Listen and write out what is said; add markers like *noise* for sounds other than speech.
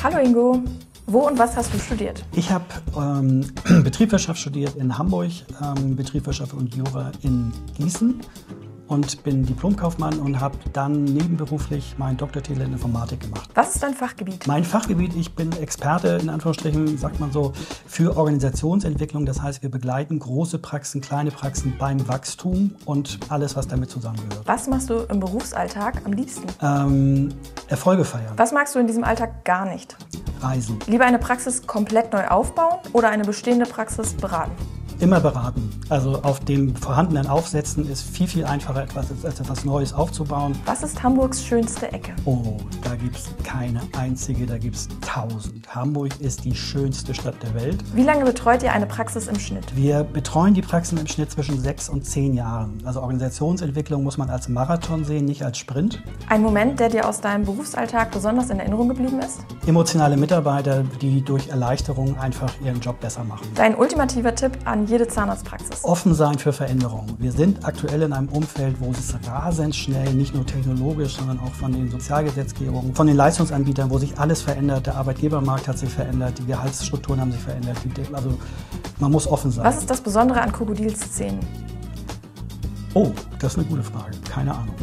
Hallo Ingo, wo und was hast du studiert? Ich habe ähm, *clears throat* Betriebswirtschaft studiert in Hamburg, ähm, Betriebswirtschaft und Jura in Gießen und bin Diplomkaufmann und habe dann nebenberuflich meinen Doktortitel in Informatik gemacht. Was ist dein Fachgebiet? Mein Fachgebiet, ich bin Experte in Anführungsstrichen, sagt man so, für Organisationsentwicklung. Das heißt, wir begleiten große Praxen, kleine Praxen beim Wachstum und alles, was damit zusammengehört. Was machst du im Berufsalltag am liebsten? Ähm, Erfolge feiern, Was magst du in diesem Alltag gar nicht? reisen, Lieber eine Praxis komplett neu aufbauen oder eine bestehende Praxis beraten? Immer beraten. Also auf dem vorhandenen Aufsetzen ist viel, viel einfacher, etwas, als etwas Neues aufzubauen. Was ist Hamburgs schönste Ecke? Oh, da gibt es keine einzige, da gibt es tausend. Hamburg ist die schönste Stadt der Welt. Wie lange betreut ihr eine Praxis im Schnitt? Wir betreuen die Praxen im Schnitt zwischen sechs und zehn Jahren. Also Organisationsentwicklung muss man als Marathon sehen, nicht als Sprint. Ein Moment, der dir aus deinem Berufsalltag besonders in Erinnerung geblieben ist? Emotionale Mitarbeiter, die durch Erleichterung einfach ihren Job besser machen. Dein ultimativer Tipp an jede Zahnarztpraxis? Offen sein für Veränderungen. Wir sind aktuell in einem Umfeld, wo es rasend schnell, nicht nur technologisch, sondern auch von den Sozialgesetzgebungen, von den Leistungsanbietern, wo sich alles verändert. Der Arbeitgebermarkt hat sich verändert, die Gehaltsstrukturen haben sich verändert. Also man muss offen sein. Was ist das Besondere an Krokodilszenen? Oh, das ist eine gute Frage. Keine Ahnung.